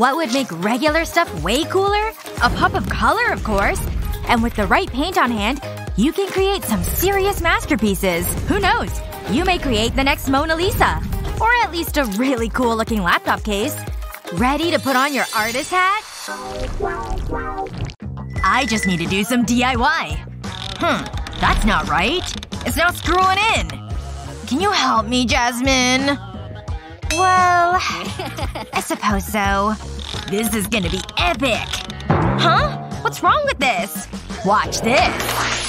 What would make regular stuff way cooler? A pop of color, of course. And with the right paint on hand, you can create some serious masterpieces. Who knows? You may create the next Mona Lisa. Or at least a really cool looking laptop case. Ready to put on your artist hat? I just need to do some DIY. Hmm. That's not right. It's not screwing in. Can you help me, Jasmine? Well… I suppose so. This is gonna be epic. Huh? What's wrong with this? Watch this.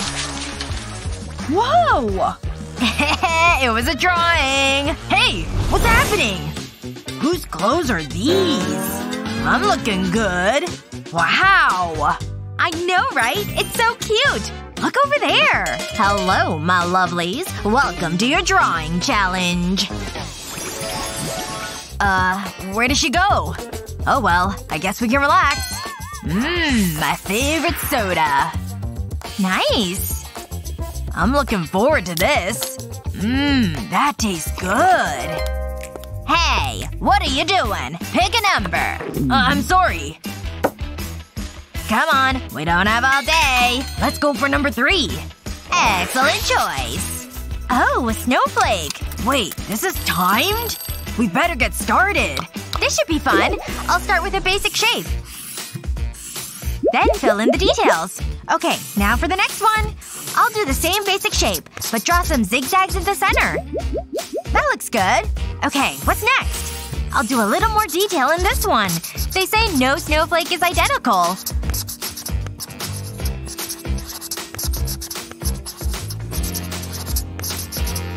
Whoa! it was a drawing! Hey! What's happening? Whose clothes are these? I'm looking good. Wow! I know, right? It's so cute! Look over there! Hello, my lovelies. Welcome to your drawing challenge. Uh, where did she go? Oh well, I guess we can relax. Mmm, my favorite soda. Nice. I'm looking forward to this. Mmm, that tastes good. Hey, what are you doing? Pick a number. Uh, I'm sorry. Come on, we don't have all day. Let's go for number three. Excellent choice. Oh, a snowflake. Wait, this is timed? We better get started. This should be fun. I'll start with a basic shape. Then fill in the details. Okay, now for the next one. I'll do the same basic shape, but draw some zigzags in the center. That looks good. Okay, what's next? I'll do a little more detail in this one. They say no snowflake is identical.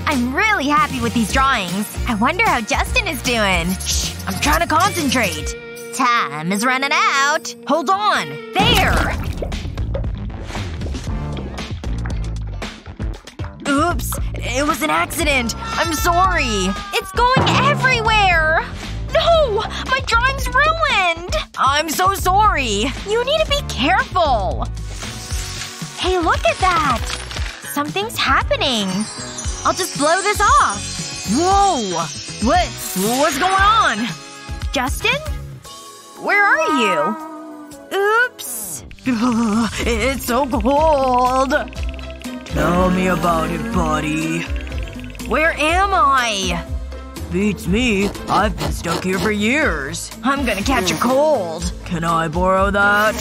I'm really happy with these drawings. I wonder how Justin is doing. Shh, I'm trying to concentrate. Time is running out. Hold on. There! Oops. It was an accident. I'm sorry. It's going everywhere! No! My drawing's ruined! I'm so sorry. You need to be careful. Hey, look at that! Something's happening. I'll just blow this off. Whoa! What? What's going on? Justin? Where are you? Oops. it's so cold. Tell me about it, buddy. Where am I? Beats me. I've been stuck here for years. I'm gonna catch a cold. Can I borrow that?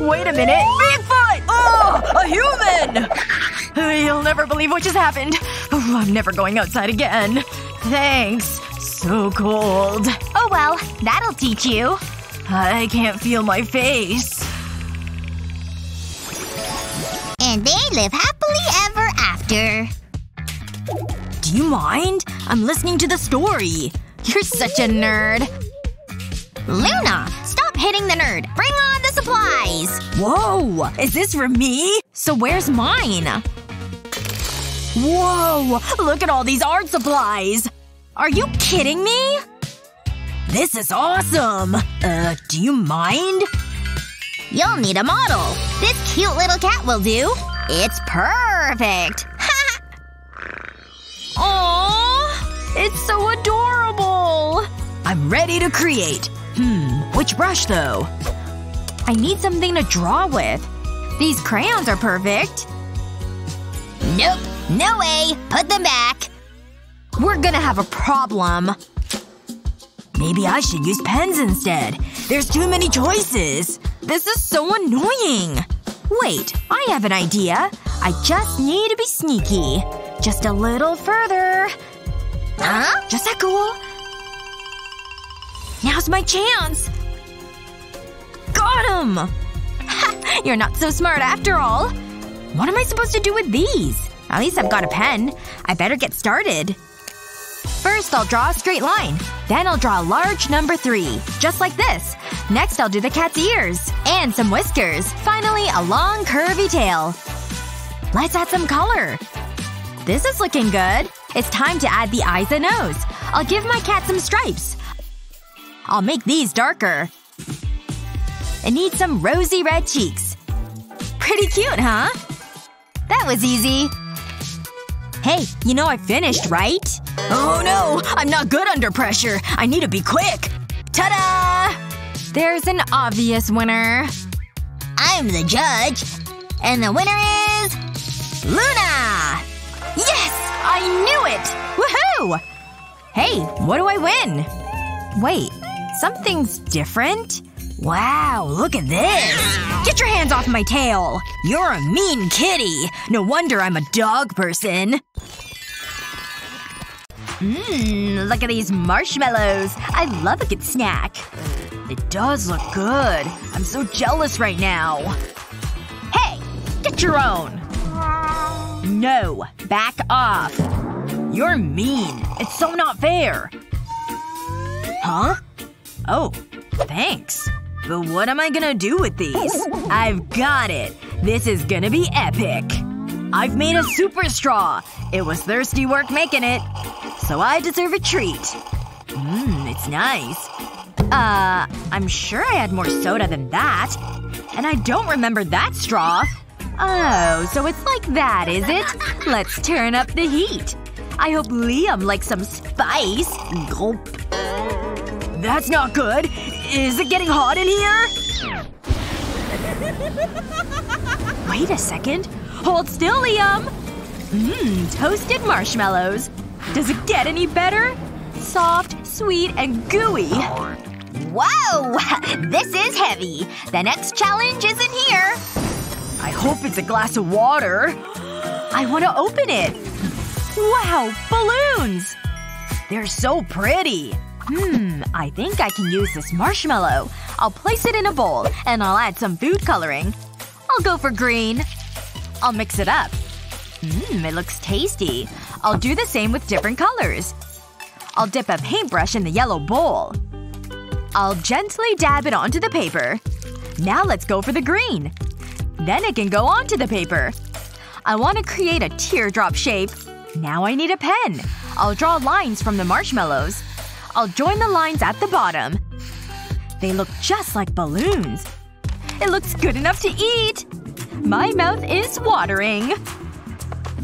Wait a minute. Bigfoot! Oh! A human! You'll never believe what just happened. Oh, I'm never going outside again. Thanks. So cold. Oh well. That'll teach you. I can't feel my face. And they live happily ever after. Do you mind? I'm listening to the story. You're such a nerd. Luna! Stop hitting the nerd! Bring on the supplies! Whoa! Is this for me? So where's mine? Whoa! Look at all these art supplies! Are you kidding me? This is awesome! Uh, do you mind? You'll need a model. This cute little cat will do. It's perfect! Aww! It's so adorable! I'm ready to create. Hmm, which brush though? I need something to draw with. These crayons are perfect. Nope. No way. Put them back. We're gonna have a problem. Maybe I should use pens instead. There's too many choices. This is so annoying. Wait, I have an idea. I just need to be sneaky. Just a little further. Huh? Just that cool. Now's my chance! Got him! Ha! You're not so smart after all. What am I supposed to do with these? At least I've got a pen. I better get started. First I'll draw a straight line. Then I'll draw a large number three. Just like this. Next I'll do the cat's ears. And some whiskers. Finally, a long curvy tail. Let's add some color. This is looking good. It's time to add the eyes and nose. I'll give my cat some stripes. I'll make these darker. It needs some rosy red cheeks. Pretty cute, huh? That was easy. Hey, you know I finished, right? Oh no! I'm not good under pressure. I need to be quick. Ta-da! There's an obvious winner. I'm the judge. And the winner is… Luna! Yes! I knew it! Woohoo! Hey, what do I win? Wait. Something's different? Wow, look at this! Get your hands off my tail! You're a mean kitty! No wonder I'm a dog person. Mmm, look at these marshmallows. I love a good snack. It does look good. I'm so jealous right now. Hey! Get your own! No. Back off. You're mean. It's so not fair. Huh? Oh. Thanks. But what am I gonna do with these? I've got it. This is gonna be epic. I've made a super straw. It was thirsty work making it. So I deserve a treat. Mmm, it's nice. Uh, I'm sure I had more soda than that. And I don't remember that straw. Oh, so it's like that, is it? Let's turn up the heat. I hope Liam likes some spice. Gulp. That's not good. Is it getting hot in here? Wait a second. Hold still, Liam! Mmm, toasted marshmallows. Does it get any better? Soft, sweet, and gooey. Whoa! This is heavy. The next challenge isn't here. I hope it's a glass of water. I want to open it. Wow, balloons! They're so pretty. Hmm, I think I can use this marshmallow. I'll place it in a bowl, and I'll add some food coloring. I'll go for green. I'll mix it up. Mmm, it looks tasty. I'll do the same with different colors. I'll dip a paintbrush in the yellow bowl. I'll gently dab it onto the paper. Now let's go for the green. Then it can go onto the paper. I want to create a teardrop shape. Now I need a pen. I'll draw lines from the marshmallows. I'll join the lines at the bottom. They look just like balloons. It looks good enough to eat! My mouth is watering.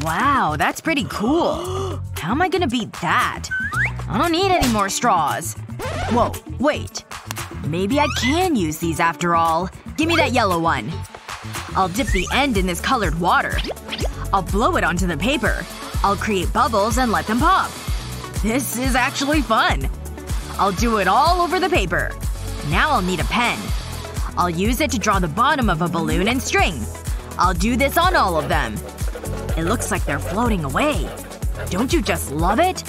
Wow, that's pretty cool. How am I gonna beat that? I don't need any more straws. Whoa, wait. Maybe I can use these after all. Give me that yellow one. I'll dip the end in this colored water. I'll blow it onto the paper. I'll create bubbles and let them pop. This is actually fun. I'll do it all over the paper. Now I'll need a pen. I'll use it to draw the bottom of a balloon and string. I'll do this on all of them. It looks like they're floating away. Don't you just love it?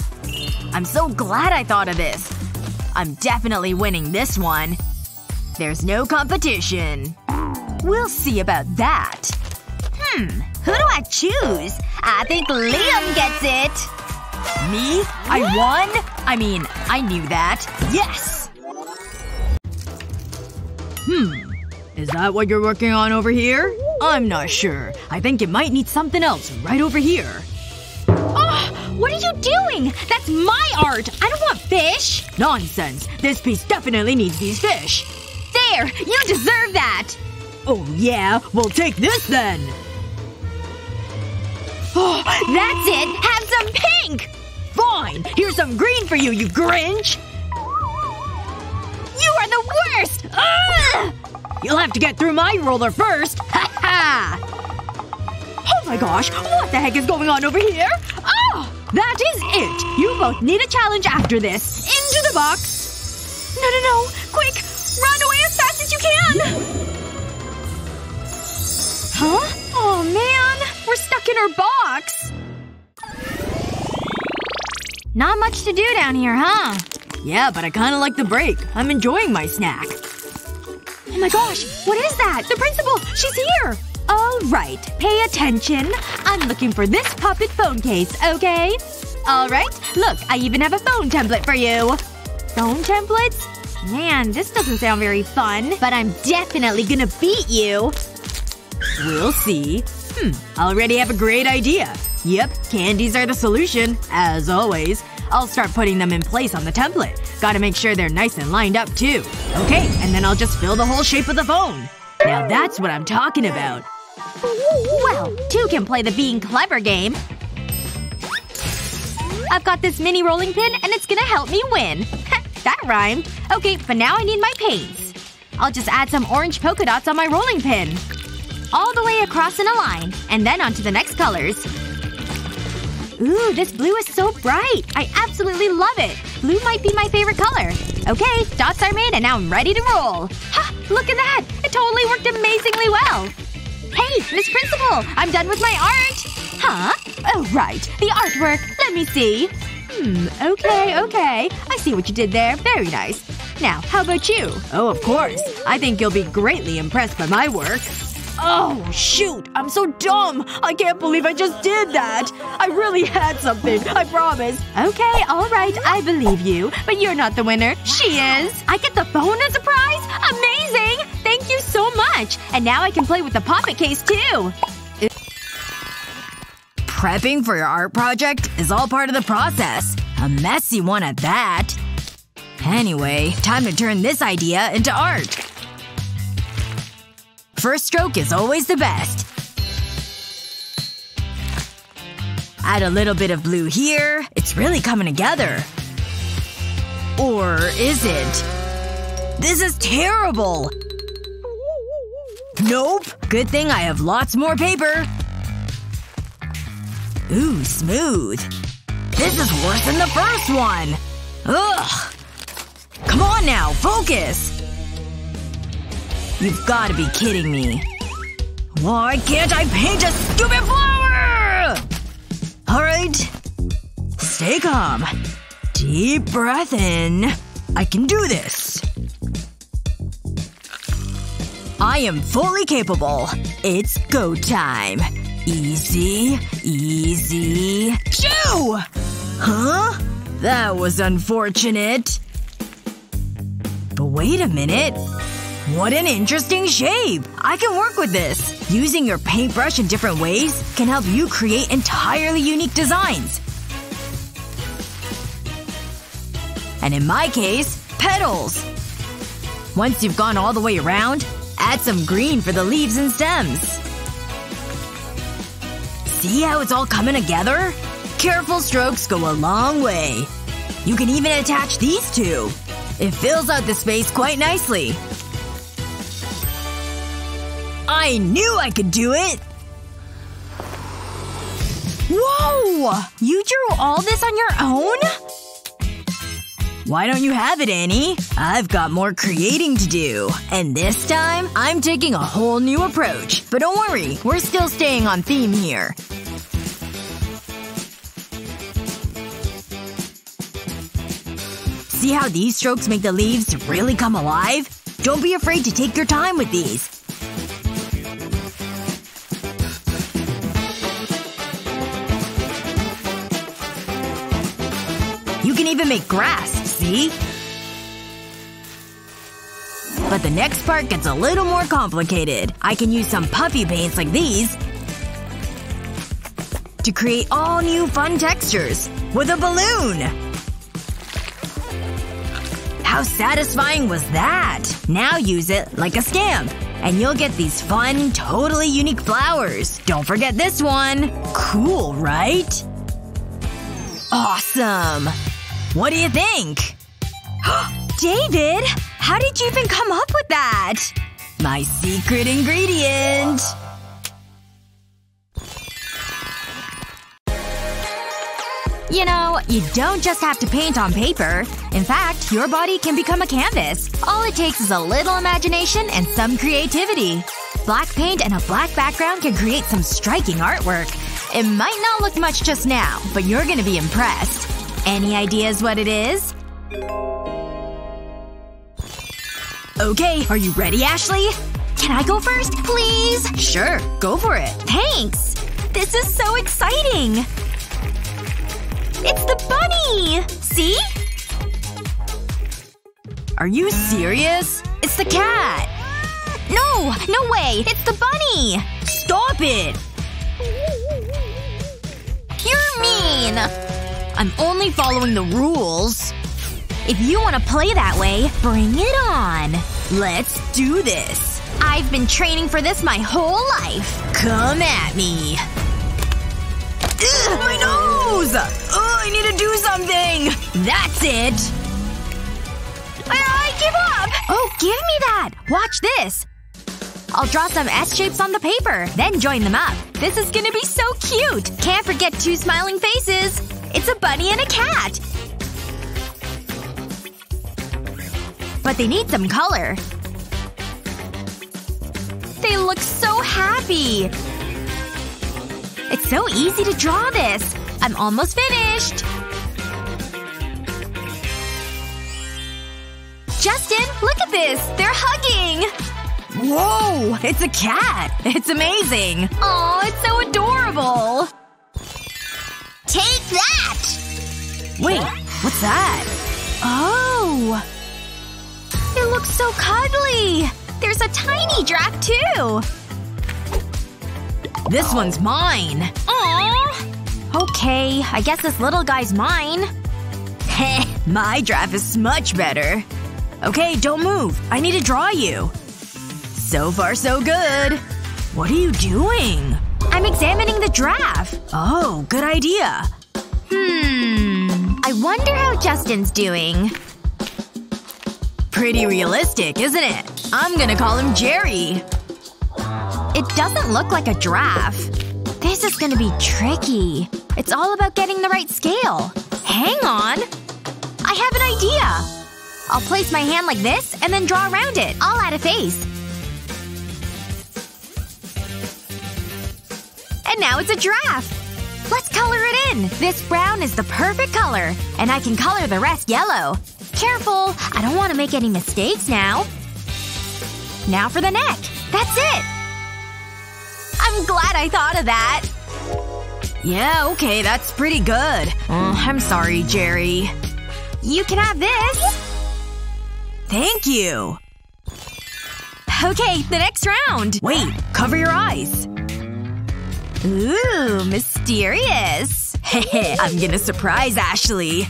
I'm so glad I thought of this. I'm definitely winning this one. There's no competition. We'll see about that. Hmm. Who do I choose? I think Liam gets it. Me? I won? I mean, I knew that. Yes! Hmm. Is that what you're working on over here? I'm not sure. I think it might need something else right over here. Oh! What are you doing? That's my art! I don't want fish! Nonsense. This piece definitely needs these fish. There! You deserve that! Oh yeah? Well take this then! Oh, that's it! Have some pink! Fine! Here's some green for you, you Grinch! You are the worst! Ugh! You'll have to get through my roller first! Ha ha! Oh my gosh, what the heck is going on over here? Oh! That is it! You both need a challenge after this. Into the box! No, no, no! Quick! Run away as fast as you can! Huh? Oh man! We're stuck in our box! Not much to do down here, huh? Yeah, but I kinda like the break. I'm enjoying my snack. Oh my gosh! What is that? The principal! She's here! Alright. Pay attention. I'm looking for this puppet phone case, okay? Alright. Look, I even have a phone template for you. Phone templates? Man, this doesn't sound very fun. But I'm definitely gonna beat you. We'll see. Hmm. Already have a great idea. Yep, candies are the solution. As always. I'll start putting them in place on the template. Gotta make sure they're nice and lined up, too. Okay, and then I'll just fill the whole shape of the phone. Now that's what I'm talking about. Well, two can play the being clever game. I've got this mini rolling pin and it's gonna help me win. that rhymed. Okay, but now I need my paints. I'll just add some orange polka dots on my rolling pin. All the way across in a line. And then onto the next colors. Ooh, this blue is so bright. I absolutely love it. Blue might be my favorite color. Okay, dots are made and now I'm ready to roll. Ha! Look at that! It totally worked amazingly well. Hey, Miss Principal! I'm done with my art! Huh? Oh, right. The artwork. Let me see. Hmm, okay, okay. I see what you did there. Very nice. Now, how about you? Oh, of course. I think you'll be greatly impressed by my work. Oh, shoot! I'm so dumb! I can't believe I just did that! I really had something, I promise. Okay, alright, I believe you. But you're not the winner. She is. I get the phone as a prize? Amazing! Thank you so much! And now I can play with the poppet case, too. Prepping for your art project is all part of the process. A messy one at that. Anyway, time to turn this idea into art. First stroke is always the best. Add a little bit of blue here. It's really coming together. Or is it? This is terrible! Nope. Good thing I have lots more paper. Ooh, smooth. This is worse than the first one! Ugh! Come on now, focus! You've gotta be kidding me. Why can't I paint a stupid flower?! Alright. Stay calm. Deep breath in. I can do this. I am fully capable. It's go time. Easy. Easy. Shoo! Huh? That was unfortunate. But wait a minute. What an interesting shape! I can work with this! Using your paintbrush in different ways can help you create entirely unique designs. And in my case, petals! Once you've gone all the way around, add some green for the leaves and stems. See how it's all coming together? Careful strokes go a long way. You can even attach these two. It fills out the space quite nicely. I knew I could do it! Whoa! You drew all this on your own? Why don't you have it, Annie? I've got more creating to do. And this time, I'm taking a whole new approach. But don't worry, we're still staying on theme here. See how these strokes make the leaves really come alive? Don't be afraid to take your time with these. Even make grass, see? But the next part gets a little more complicated. I can use some puffy paints like these to create all new fun textures. With a balloon! How satisfying was that? Now use it like a stamp. And you'll get these fun, totally unique flowers. Don't forget this one. Cool, right? Awesome! What do you think? David! How did you even come up with that? My secret ingredient! You know, you don't just have to paint on paper. In fact, your body can become a canvas. All it takes is a little imagination and some creativity. Black paint and a black background can create some striking artwork. It might not look much just now, but you're gonna be impressed. Any ideas what it is? Okay, are you ready, Ashley? Can I go first, please? Sure, go for it. Thanks! This is so exciting! It's the bunny! See? Are you serious? It's the cat! No! No way! It's the bunny! Stop it! You're mean! I'm only following the rules. If you want to play that way, bring it on. Let's do this. I've been training for this my whole life. Come at me. Ugh, my nose! I need to do something! That's it! I, I give up! Oh, Give me that! Watch this! I'll draw some S-shapes on the paper, then join them up. This is gonna be so cute! Can't forget two smiling faces! It's a bunny and a cat! But they need some color. They look so happy! It's so easy to draw this! I'm almost finished! Justin, look at this! They're hugging! Whoa! It's a cat! It's amazing! Oh, it's so adorable! Take that! Wait, what's that? Oh! It looks so cuddly! There's a tiny giraffe, too! This one's mine! Aww! Okay, I guess this little guy's mine. Heh, my giraffe is much better. Okay, don't move. I need to draw you. So far so good. What are you doing? I'm examining the giraffe. Oh, good idea. Hmm. I wonder how Justin's doing. Pretty realistic, isn't it? I'm gonna call him Jerry. It doesn't look like a giraffe. This is gonna be tricky. It's all about getting the right scale. Hang on. I have an idea. I'll place my hand like this and then draw around it. I'll add a face. And now it's a giraffe. Let's color it in. This brown is the perfect color. And I can color the rest yellow. Careful. I don't want to make any mistakes now. Now for the neck. That's it. I'm glad I thought of that. Yeah, okay, that's pretty good. Oh, I'm sorry, Jerry. You can have this. Thank you. Okay, the next round. Wait, cover your eyes. Ooh, mysterious. Heh I'm gonna surprise Ashley.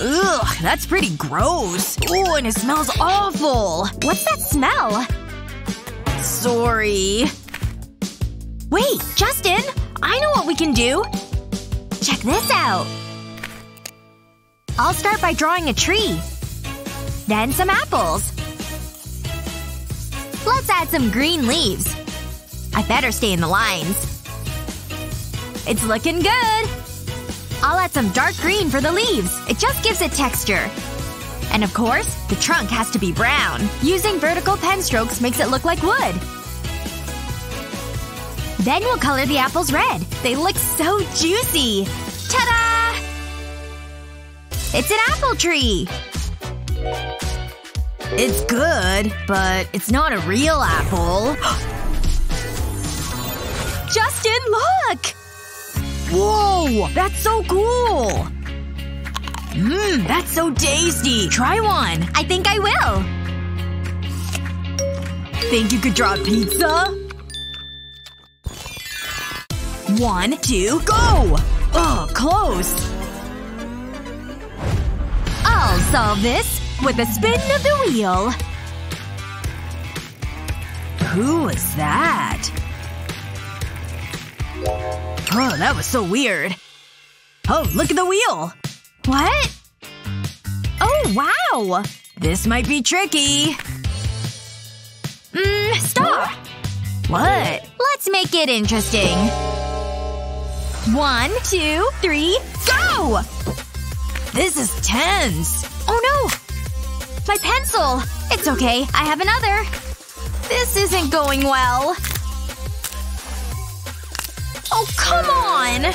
Ugh, that's pretty gross. Ooh, and it smells awful. What's that smell? Sorry. Wait, Justin! I know what we can do! Check this out! I'll start by drawing a tree. Then some apples. Let's add some green leaves. I better stay in the lines. It's looking good! I'll add some dark green for the leaves. It just gives it texture. And of course, the trunk has to be brown. Using vertical pen strokes makes it look like wood. Then we'll color the apples red. They look so juicy! Ta-da! It's an apple tree! It's good, but it's not a real apple. Justin, look! Whoa! That's so cool! Mmm, that's so tasty! Try one! I think I will. Think you could draw a pizza? One, two, go! Ugh, close. I'll solve this with a spin of the wheel. Who was that? Oh, that was so weird. Oh, look at the wheel! What? Oh, wow! This might be tricky. Mmm, stop! What? Let's make it interesting. One, two, three, go! This is tense. Oh no! My pencil! It's okay, I have another. This isn't going well. Oh, come on!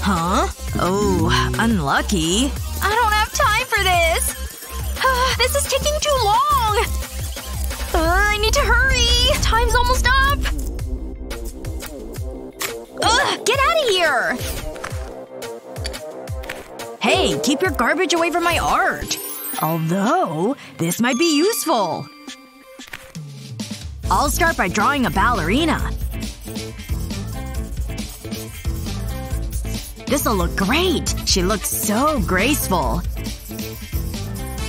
Huh? Oh, unlucky. I don't have time for this! this is taking too long! Uh, I need to hurry! Time's almost up! Ugh, get out of here! Hey, keep your garbage away from my art. Although, this might be useful. I'll start by drawing a ballerina. This'll look great. She looks so graceful.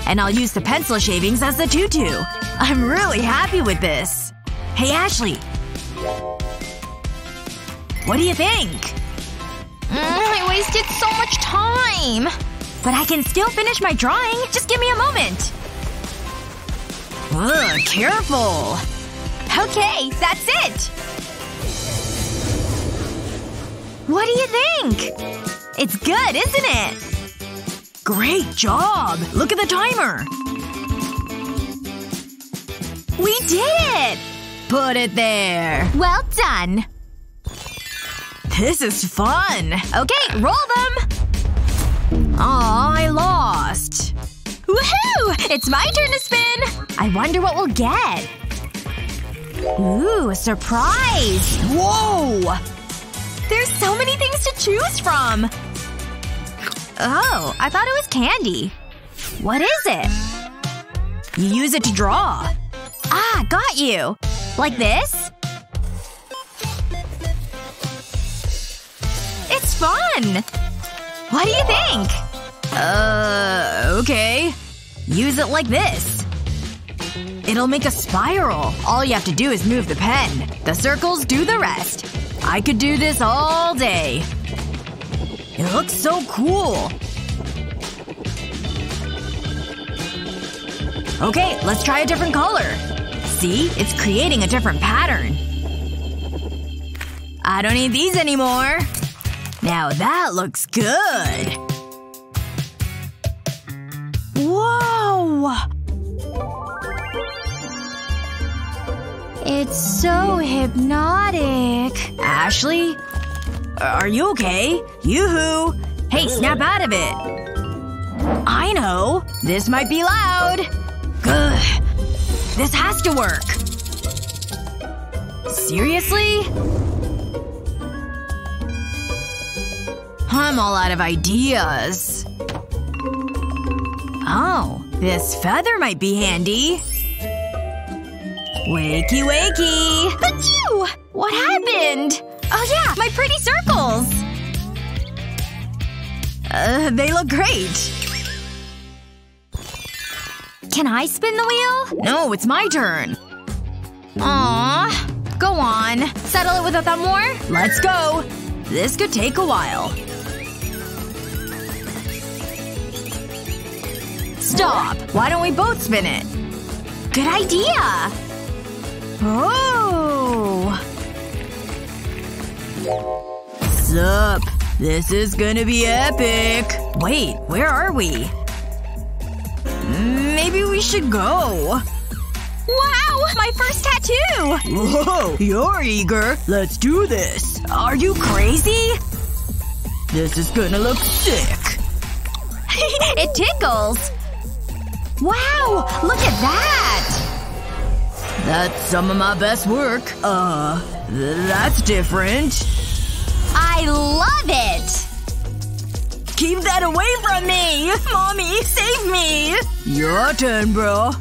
And I'll use the pencil shavings as the tutu. I'm really happy with this. Hey, Ashley. What do you think? Mm, I wasted so much time. But I can still finish my drawing. Just give me a moment. Ugh, careful. Okay, that's it! What do you think? It's good, isn't it? Great job! Look at the timer! We did it! Put it there. Well done. This is fun. Okay, roll them! Aw, I lost. Woohoo! It's my turn to spin! I wonder what we'll get. Ooh, a surprise! Whoa! There's so many things to choose from! Oh, I thought it was candy. What is it? You use it to draw. Ah, got you! Like this? It's fun! What do you think? Uh, okay. Use it like this. It'll make a spiral. All you have to do is move the pen. The circles do the rest. I could do this all day. It looks so cool. Okay, let's try a different color. See? It's creating a different pattern. I don't need these anymore. Now that looks good. Whoa! It's so hypnotic. Ashley? Uh, are you okay? Yoo-hoo! Hey, snap out of it! I know! This might be loud! Ugh. This has to work! Seriously? I'm all out of ideas. Oh, this feather might be handy. Wakey wakey! Achoo! What happened? Oh yeah, my pretty circles! Uh, they look great. Can I spin the wheel? No, it's my turn. Aww. Go on. Settle it with a thumb war? Let's go. This could take a while. Stop! Why don't we both spin it? Good idea! Oh! Sup? This is gonna be epic. Wait, where are we? Maybe we should go. Wow! My first tattoo! Whoa! You're eager. Let's do this. Are you crazy? This is gonna look sick. it tickles! Wow! Look at that! That's some of my best work. Uh, that's different. I love it! Keep that away from me! Mommy, save me! Your turn, bro.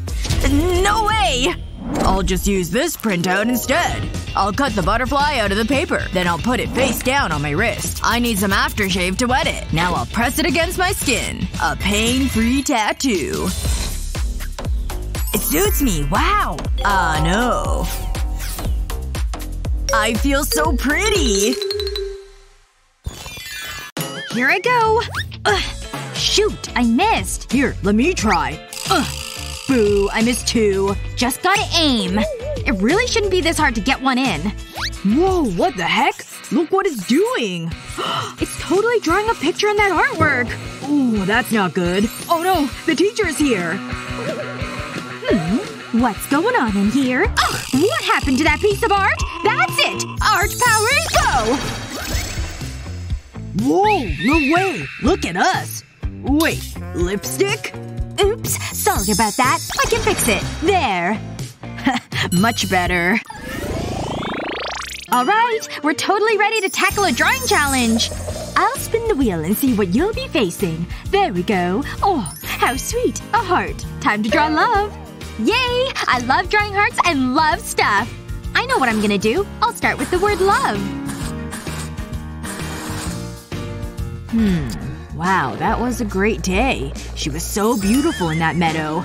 No way! I'll just use this printout instead. I'll cut the butterfly out of the paper. Then I'll put it face down on my wrist. I need some aftershave to wet it. Now I'll press it against my skin. A pain-free tattoo. It suits me. Wow. Ah, uh, no. I feel so pretty. Here I go. Ugh. Shoot, I missed. Here, let me try. Ugh. Boo, I missed two. Just gotta aim. It really shouldn't be this hard to get one in. Whoa, what the heck? Look what it's doing! it's totally drawing a picture in that artwork! Ooh, that's not good. Oh no, the teacher's here! Hmm, what's going on in here? Ugh, what happened to that piece of art? That's it! Art powers go! Whoa, no way! Look at us! Wait, lipstick? Oops, sorry about that. I can fix it. There. Much better. Alright, we're totally ready to tackle a drawing challenge. I'll spin the wheel and see what you'll be facing. There we go. Oh, how sweet. A heart. Time to draw love. Yay! I love drawing hearts and love stuff. I know what I'm gonna do. I'll start with the word love. Hmm. Wow, that was a great day. She was so beautiful in that meadow.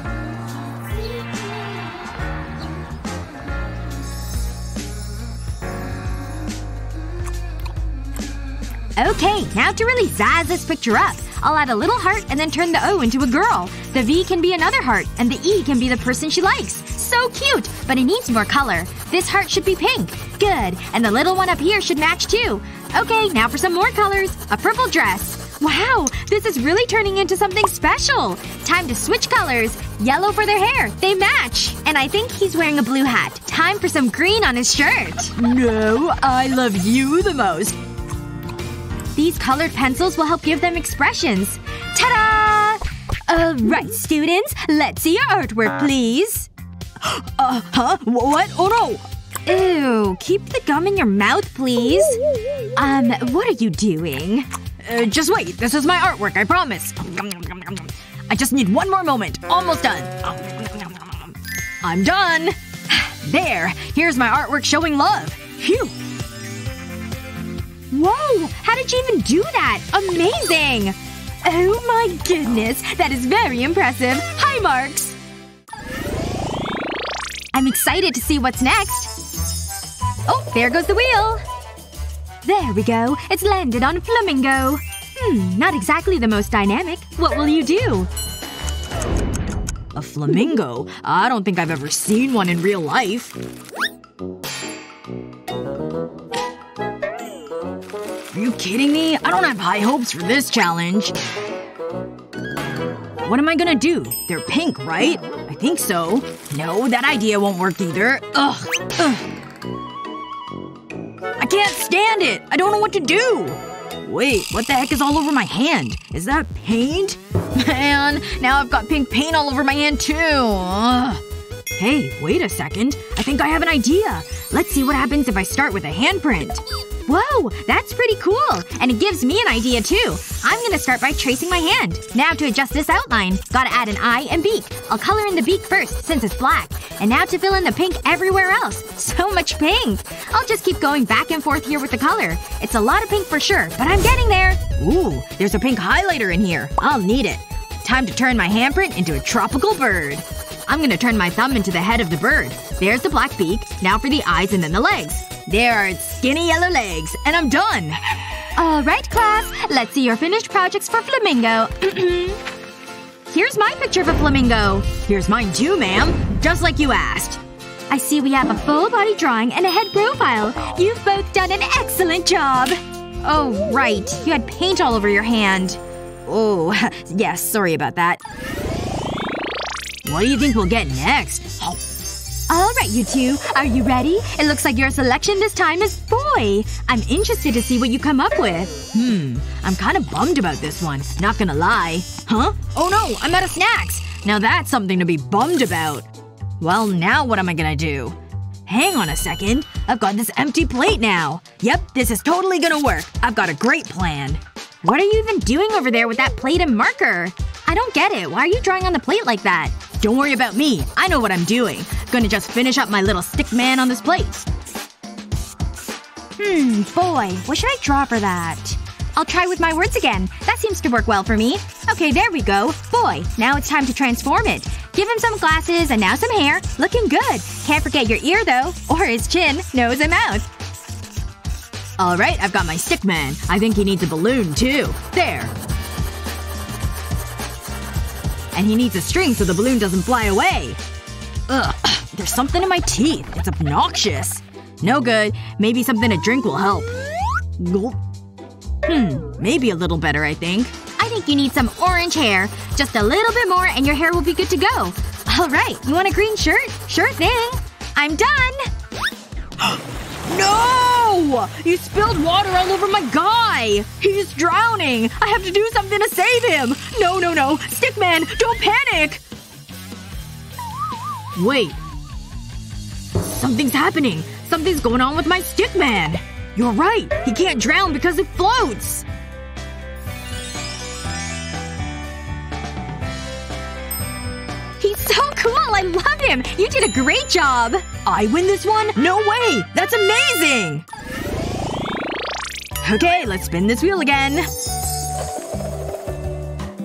Okay, now to really zazz this picture up. I'll add a little heart and then turn the O into a girl. The V can be another heart, and the E can be the person she likes. So cute! But it needs more color. This heart should be pink. Good. And the little one up here should match too. Okay, now for some more colors. A purple dress. Wow! This is really turning into something special! Time to switch colors. Yellow for their hair. They match. And I think he's wearing a blue hat. Time for some green on his shirt. No, I love you the most. These colored pencils will help give them expressions. Ta-da! Alright, students. Let's see your artwork, please. Uh, huh? What? Oh no! Ew. Keep the gum in your mouth, please. Um, what are you doing? Uh, just wait. This is my artwork, I promise. I just need one more moment. Almost done. I'm done. There. Here's my artwork showing love. Phew. Whoa! How did you even do that? Amazing! Oh my goodness. That is very impressive. High marks! I'm excited to see what's next. Oh, there goes the wheel. There we go. It's landed on Flamingo. Hmm, not exactly the most dynamic. What will you do? A flamingo? I don't think I've ever seen one in real life. You kidding me? I don't have high hopes for this challenge. What am I gonna do? They're pink, right? I think so. No, that idea won't work either. Ugh. Ugh. I can't stand it! I don't know what to do! Wait, what the heck is all over my hand? Is that paint? Man, now I've got pink paint all over my hand too. Ugh. Hey, wait a second. I think I have an idea. Let's see what happens if I start with a handprint. Whoa! That's pretty cool! And it gives me an idea, too. I'm gonna start by tracing my hand. Now to adjust this outline. Gotta add an eye and beak. I'll color in the beak first, since it's black. And now to fill in the pink everywhere else. So much pink! I'll just keep going back and forth here with the color. It's a lot of pink for sure, but I'm getting there! Ooh, there's a pink highlighter in here. I'll need it. Time to turn my handprint into a tropical bird. I'm gonna turn my thumb into the head of the bird. There's the black beak. Now for the eyes and then the legs. There are its skinny yellow legs. And I'm done! Alright, class. Let's see your finished projects for Flamingo. Here's my picture of a flamingo. Here's mine too, ma'am. Just like you asked. I see we have a full body drawing and a head profile. You've both done an excellent job. Oh, right. You had paint all over your hand. Oh, yes, sorry about that. What do you think we'll get next? Oh. Alright, you two. Are you ready? It looks like your selection this time is boy. I'm interested to see what you come up with. Hmm. I'm kinda bummed about this one. Not gonna lie. Huh? Oh no! I'm out of snacks! Now that's something to be bummed about. Well, now what am I gonna do? Hang on a second. I've got this empty plate now. Yep, this is totally gonna work. I've got a great plan. What are you even doing over there with that plate and marker? I don't get it. Why are you drawing on the plate like that? Don't worry about me. I know what I'm doing. Gonna just finish up my little stick man on this plate. Hmm, boy. What should I draw for that? I'll try with my words again. That seems to work well for me. Okay, there we go. Boy. Now it's time to transform it. Give him some glasses and now some hair. Looking good. Can't forget your ear, though. Or his chin, nose, and mouth. Alright, I've got my stick man. I think he needs a balloon, too. There. And he needs a string so the balloon doesn't fly away. Ugh. There's something in my teeth. It's obnoxious. No good. Maybe something to drink will help. Gulp. Hmm. Maybe a little better, I think. I think you need some orange hair. Just a little bit more and your hair will be good to go. Alright, you want a green shirt? Sure thing. I'm done! no! You spilled water all over my guy! He's drowning! I have to do something to save him! No, no, no! Stickman, don't panic! Wait. Something's happening. Something's going on with my stickman. You're right. He can't drown because it floats. He's so cool! I love him! You did a great job! I win this one? No way! That's amazing! Okay, let's spin this wheel again.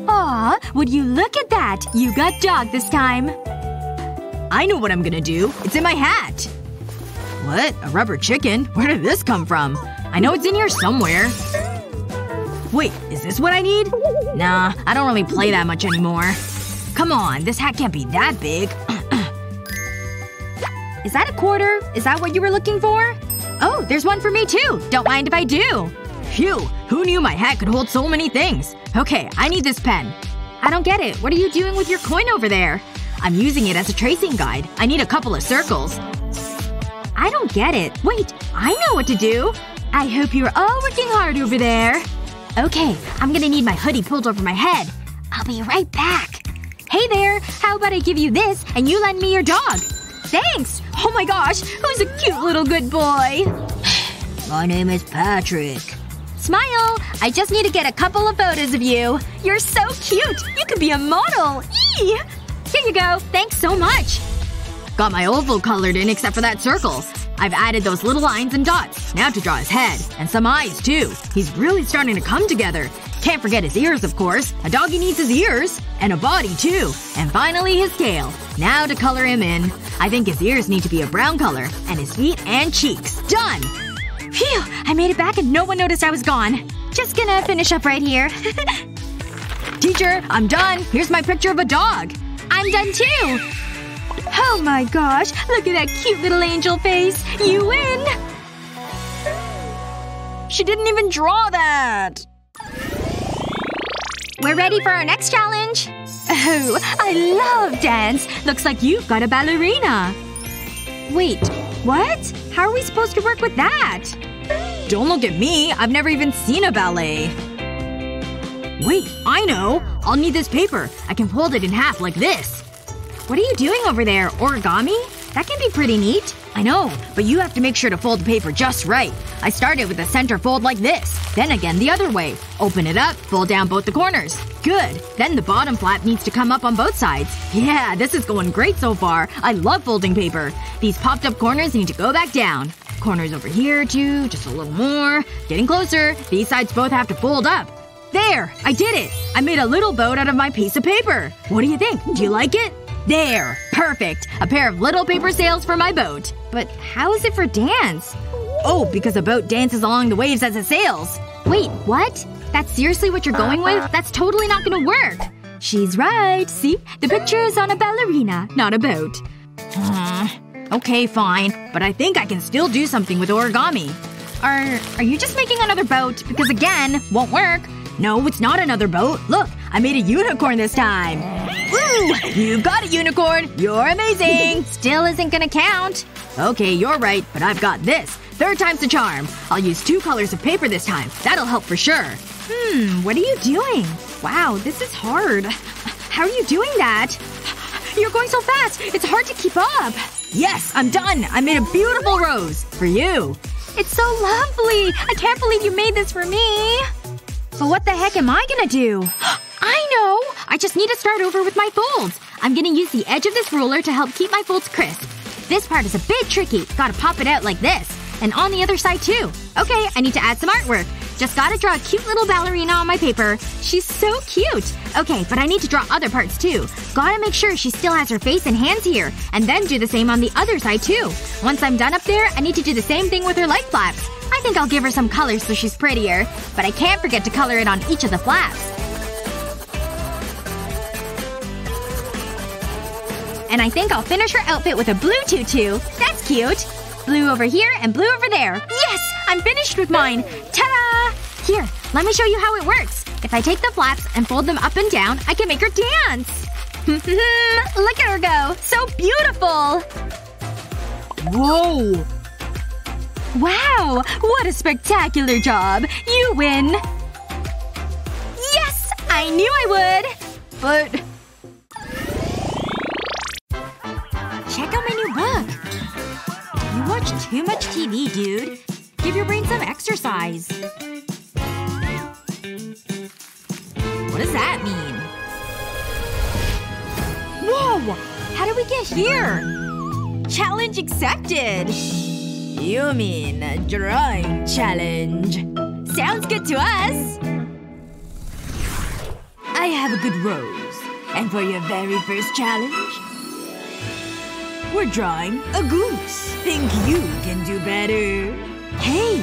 Aw, would you look at that! You got dog this time. I know what I'm gonna do. It's in my hat. What? A rubber chicken? Where did this come from? I know it's in here somewhere. Wait, is this what I need? Nah, I don't really play that much anymore. Come on, this hat can't be that big. Is that a quarter? Is that what you were looking for? Oh, there's one for me too. Don't mind if I do. Phew. Who knew my hat could hold so many things? Okay, I need this pen. I don't get it. What are you doing with your coin over there? I'm using it as a tracing guide. I need a couple of circles. I don't get it. Wait, I know what to do. I hope you're all working hard over there. Okay, I'm gonna need my hoodie pulled over my head. I'll be right back. Hey there! How about I give you this and you lend me your dog? Thanks! Oh my gosh, who's a cute little good boy? My name is Patrick. Smile! I just need to get a couple of photos of you. You're so cute! You could be a model! Eee! Here you go. Thanks so much. Got my oval colored in except for that circle. I've added those little lines and dots. Now to draw his head. And some eyes, too. He's really starting to come together. Can't forget his ears, of course. A doggy needs his ears. And a body, too. And finally his tail. Now to color him in. I think his ears need to be a brown color. And his feet and cheeks. Done! Phew! I made it back and no one noticed I was gone. Just gonna finish up right here. Teacher, I'm done. Here's my picture of a dog. I'm done too! Oh my gosh, look at that cute little angel face. You win! She didn't even draw that! We're ready for our next challenge. Oh, I love dance. Looks like you've got a ballerina. Wait, what? How are we supposed to work with that? Don't look at me. I've never even seen a ballet. Wait, I know! I'll need this paper. I can fold it in half like this. What are you doing over there? Origami? That can be pretty neat. I know, but you have to make sure to fold the paper just right. I started with the center fold like this. Then again the other way. Open it up, fold down both the corners. Good. Then the bottom flap needs to come up on both sides. Yeah, this is going great so far. I love folding paper. These popped up corners need to go back down. Corners over here, too. Just a little more. Getting closer. These sides both have to fold up. There! I did it! I made a little boat out of my piece of paper. What do you think? Do you like it? There! Perfect! A pair of little paper sails for my boat. But how is it for dance? Oh, because a boat dances along the waves as it sails. Wait, what? That's seriously what you're going with? That's totally not gonna work. She's right. See? The picture is on a ballerina, not a boat. Uh, okay, fine. But I think I can still do something with origami. Are… are you just making another boat? Because again, won't work. No, it's not another boat. Look, I made a unicorn this time. Woo! You've got a unicorn! You're amazing! Still isn't gonna count. Okay, you're right, but I've got this. Third time's the charm. I'll use two colors of paper this time. That'll help for sure. Hmm, what are you doing? Wow, this is hard. How are you doing that? You're going so fast! It's hard to keep up! Yes, I'm done! I made a beautiful rose. For you. It's so lovely! I can't believe you made this for me! But what the heck am I gonna do? I know! I just need to start over with my folds. I'm gonna use the edge of this ruler to help keep my folds crisp. This part is a bit tricky. Gotta pop it out like this. And on the other side too. Okay, I need to add some artwork. Just gotta draw a cute little ballerina on my paper. She's so cute! Okay, but I need to draw other parts too. Gotta make sure she still has her face and hands here. And then do the same on the other side too. Once I'm done up there, I need to do the same thing with her leg flaps. I think I'll give her some colors so she's prettier. But I can't forget to color it on each of the flaps. And I think I'll finish her outfit with a blue tutu. That's cute. Blue over here and blue over there. Yes! I'm finished with mine! Ta-da! Here, let me show you how it works. If I take the flaps and fold them up and down, I can make her dance! Look at her go! So beautiful! Whoa! Wow! What a spectacular job! You win! Yes! I knew I would! But… Check out my new book! You watch too much TV, dude. Give your brain some exercise. What does that mean? Whoa! How did we get here? Challenge accepted! You mean a drawing challenge. Sounds good to us! I have a good rose. And for your very first challenge, we're drawing a goose. Think you can do better? Hey!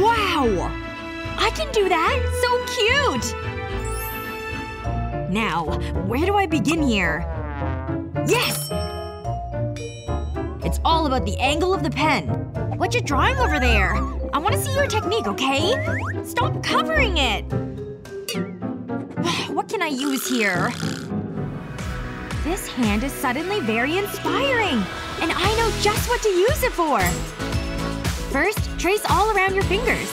Wow! I can do that! So cute! Now, where do I begin here? Yes! It's all about the angle of the pen. What you drawing over there? I want to see your technique, okay? Stop covering it! what can I use here? This hand is suddenly very inspiring. And I know just what to use it for! First, trace all around your fingers.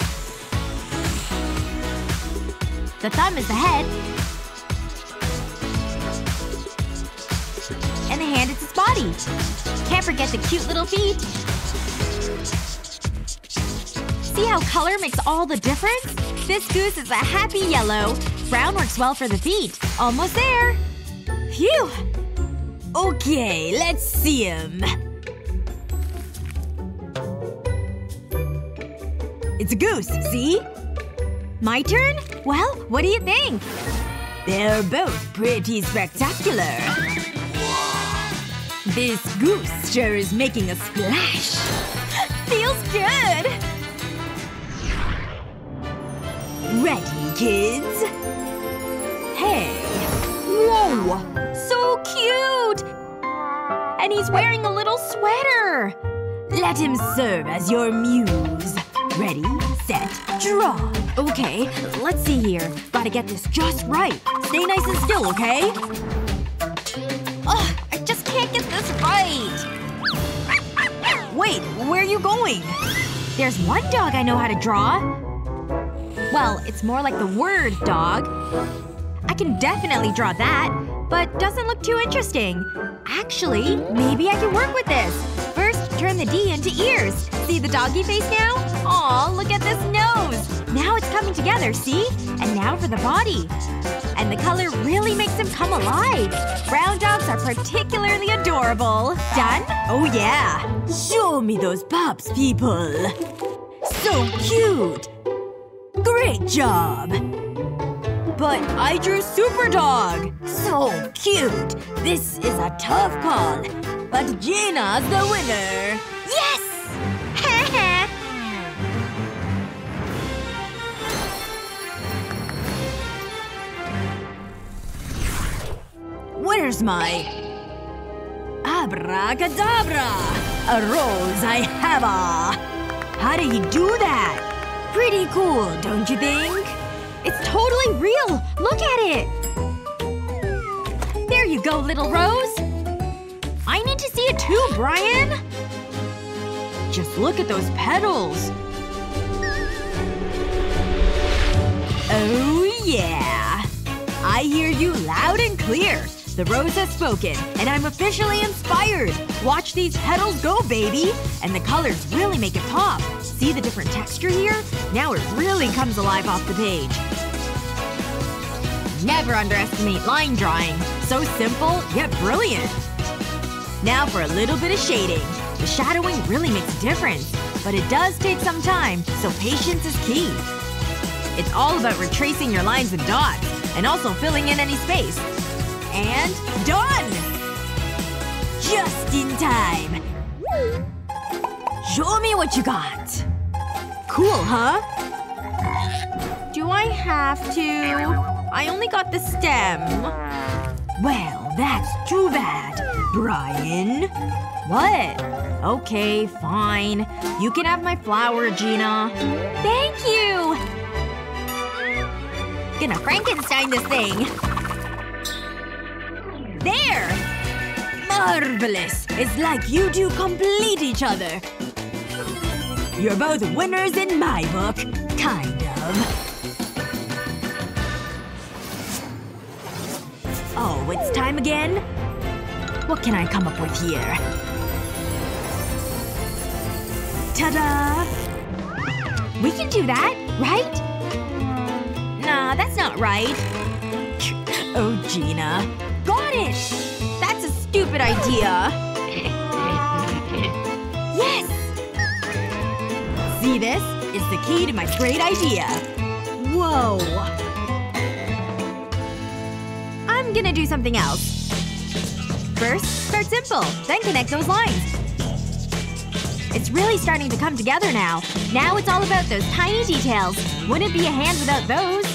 The thumb is the head. And the hand is body. Can't forget the cute little feet. See how color makes all the difference? This goose is a happy yellow. Brown works well for the feet. Almost there. Phew! Okay, let's see him. It's a goose, see? My turn? Well, what do you think? They're both pretty spectacular. This goose sure is making a splash. Feels good! Ready, kids? Hey. Whoa! So cute! And he's wearing a little sweater! Let him serve as your muse. Ready, set, draw. Okay, let's see here. Gotta get this just right. Stay nice and still, okay? Get this right! Wait, where are you going? There's one dog I know how to draw. Well, it's more like the word dog. I can definitely draw that, but doesn't look too interesting. Actually, maybe I can work with this. First, turn the D into ears. See the doggy face now? Aw, look at this nose! Now it's coming together, see? And now for the body. And the color really makes them come alive. Brown dogs are particularly adorable. Done? Oh yeah. Show me those pups, people. So cute! Great job! But I drew Super Dog! So cute! This is a tough call. But Gina's the winner! Where's my… Abracadabra! A rose I have a! How did he do that? Pretty cool, don't you think? It's totally real! Look at it! There you go, little Rose! I need to see it too, Brian! Just look at those petals! Oh yeah! I hear you loud and clear! The rose has spoken, and I'm officially inspired! Watch these petals go, baby! And the colors really make it pop. See the different texture here? Now it really comes alive off the page. Never underestimate line drawing. So simple, yet brilliant. Now for a little bit of shading. The shadowing really makes a difference. But it does take some time, so patience is key. It's all about retracing your lines and dots, and also filling in any space. And done! Just in time. Show me what you got. Cool, huh? Do I have to? I only got the stem. Well, that's too bad, Brian. What? Okay, fine. You can have my flower, Gina. Thank you! Gonna Frankenstein this thing. There! Marvelous! It's like you two complete each other. You're both winners in my book. Kind of. Oh, it's time again? What can I come up with here? Ta-da! We can do that, right? Nah, that's not right. Oh, Gina. That's a stupid idea. Yes! See this? It's the key to my great idea. Whoa. I'm gonna do something else. First, start simple. Then connect those lines. It's really starting to come together now. Now it's all about those tiny details. Wouldn't be a hand without those.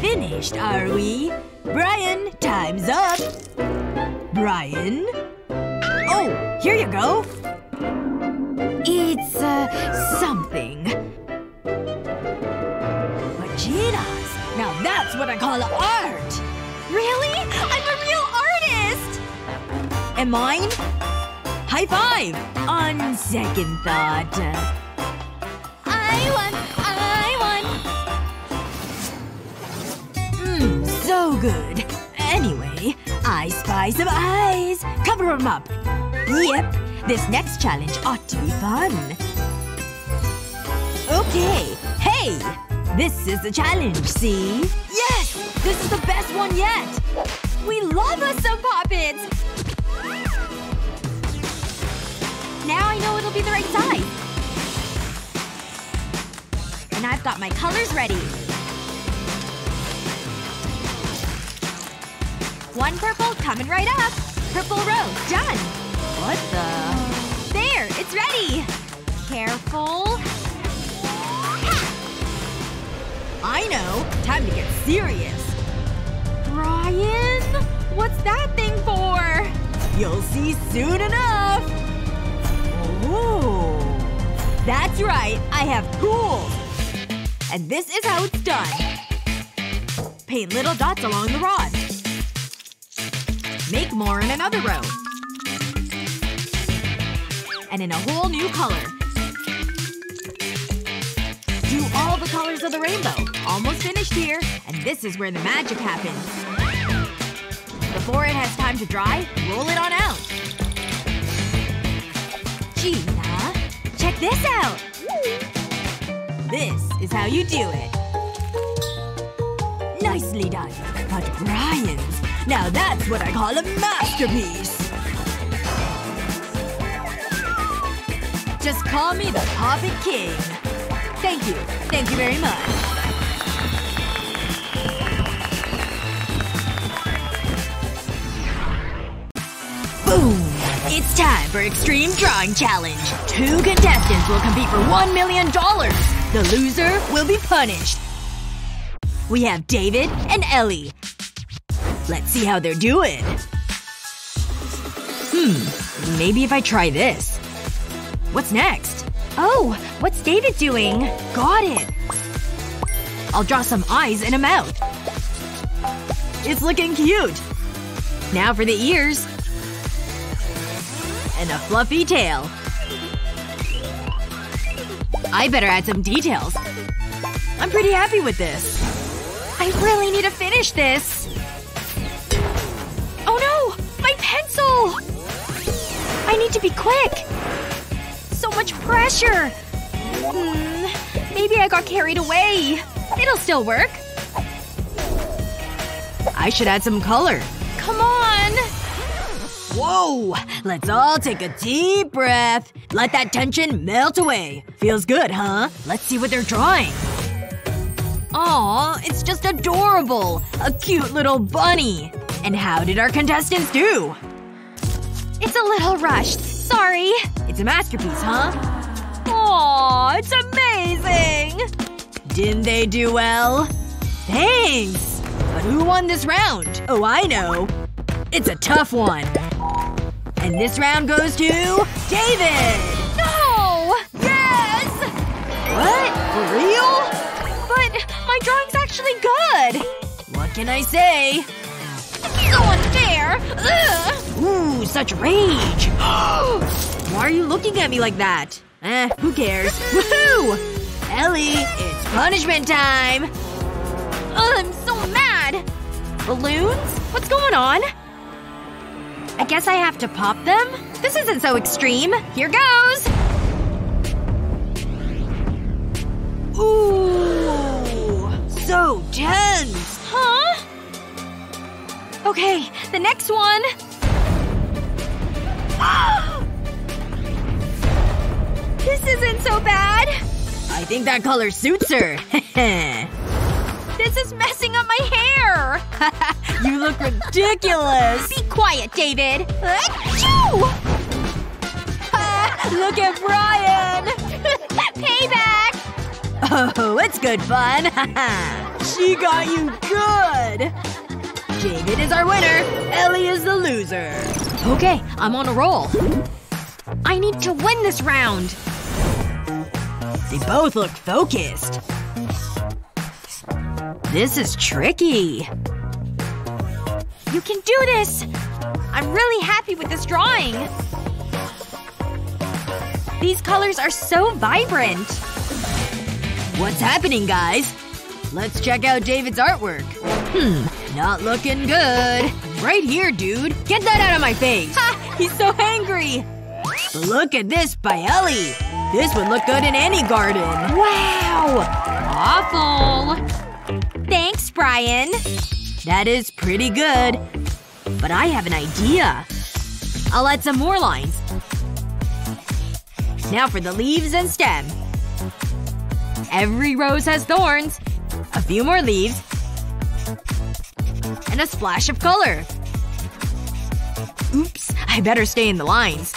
Finished, are we? Brian, time's up. Brian? Oh, here you go. It's, uh, something. Vaginas! Now that's what I call art! Really? I'm a real artist! And mine? High five! On second thought. I won! So good. Anyway, I spy some eyes. Cover them up. Yep. This next challenge ought to be fun. Okay. Hey! This is the challenge, see? Yes! This is the best one yet! We love us some poppets! Now I know it'll be the right size. And I've got my colors ready. One purple coming right up. Purple row. Done. What the? There! It's ready! Careful. I know. Time to get serious. Brian? What's that thing for? You'll see soon enough. Oh. That's right. I have tools. And this is how it's done. Paint little dots along the rod. Make more in another row. And in a whole new color. Do all the colors of the rainbow. Almost finished here. And this is where the magic happens. Before it has time to dry, roll it on out. Gina, check this out! This is how you do it. Nicely done. But Brian's, now that's what I call a masterpiece! Just call me the Poppet King. Thank you. Thank you very much. Boom! It's time for Extreme Drawing Challenge. Two contestants will compete for one million dollars. The loser will be punished. We have David and Ellie. Let's see how they're doing. Hmm. Maybe if I try this. What's next? Oh, what's David doing? Got it. I'll draw some eyes and a mouth. It's looking cute. Now for the ears. And a fluffy tail. I better add some details. I'm pretty happy with this. I really need to finish this. I need to be quick. So much pressure. Hmm. Maybe I got carried away. It'll still work. I should add some color. Come on! Whoa! Let's all take a deep breath. Let that tension melt away. Feels good, huh? Let's see what they're drawing. Aw, it's just adorable. A cute little bunny. And how did our contestants do? It's a little rushed. Sorry. It's a masterpiece, huh? Aw, it's amazing! Didn't they do well? Thanks! But who won this round? Oh, I know. It's a tough one. And this round goes to… David! No! Yes! What? For real? But my drawing's actually good! What can I say? So unfair! Ugh. Ooh, such rage! Why are you looking at me like that? Eh, who cares? Woohoo! Ellie, it's punishment time! Ugh, I'm so mad! Balloons? What's going on? I guess I have to pop them? This isn't so extreme. Here goes! Ooh. So tense! Huh? Okay, the next one. this isn't so bad. I think that color suits her. this is messing up my hair. you look ridiculous. Be quiet, David. Achoo! Look at Brian! Payback! Oh, it's good fun. she got you good! David is our winner. Ellie is the loser. Okay, I'm on a roll. I need to win this round. They both look focused. This is tricky. You can do this! I'm really happy with this drawing. These colors are so vibrant. What's happening, guys? Let's check out David's artwork. Hmm, not looking good. Right here, dude. Get that out of my face. Ha! He's so angry! Look at this by Ellie. This would look good in any garden. Wow! Awful! Thanks, Brian. That is pretty good. But I have an idea. I'll add some more lines. Now for the leaves and stem. Every rose has thorns. A few more leaves. And a splash of color. Oops. I better stay in the lines.